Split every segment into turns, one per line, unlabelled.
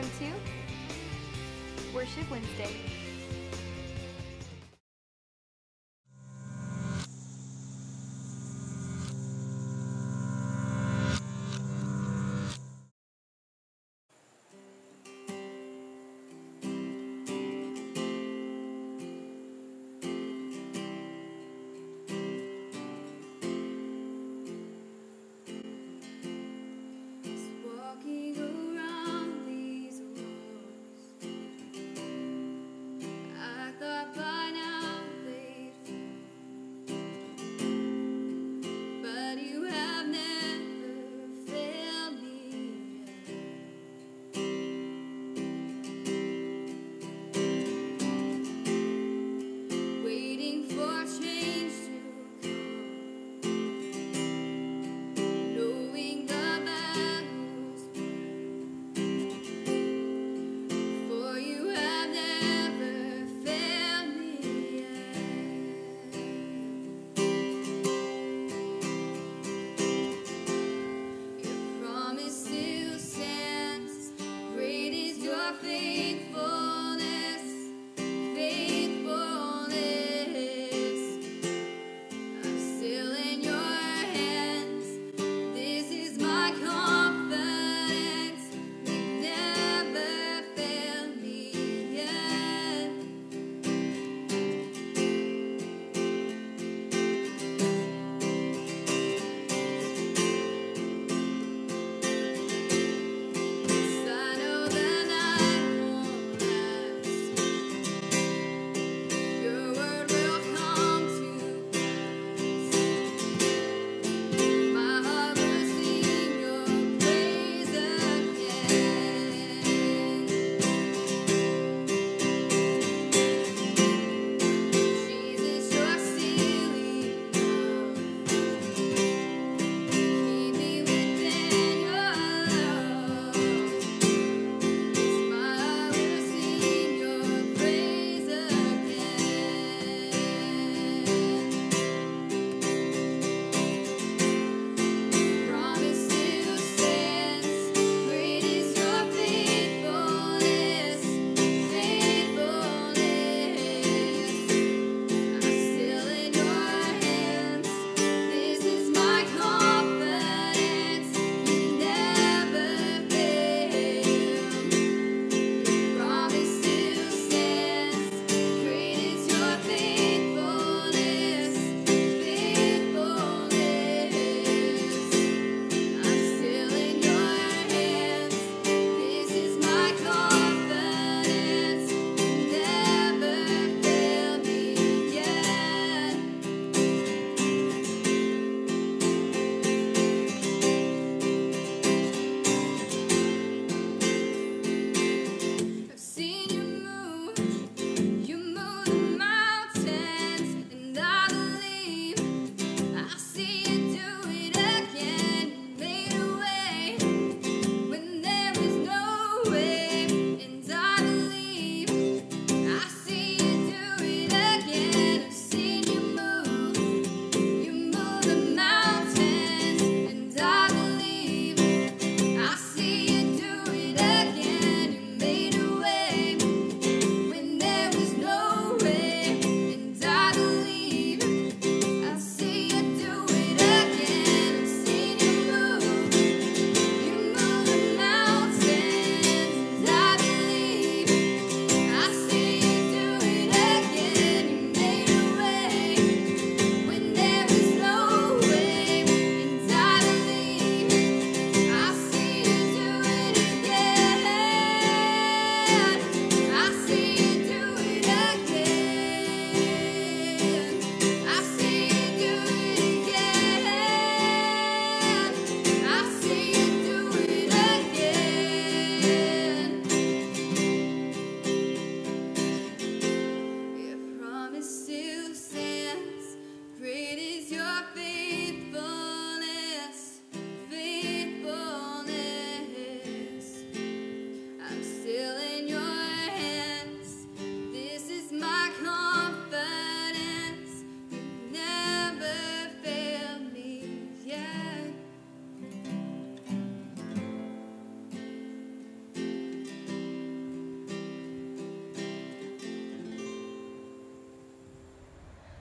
Welcome to Worship Wednesday.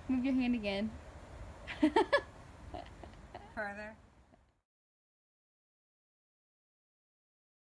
Move your hand again.
Further.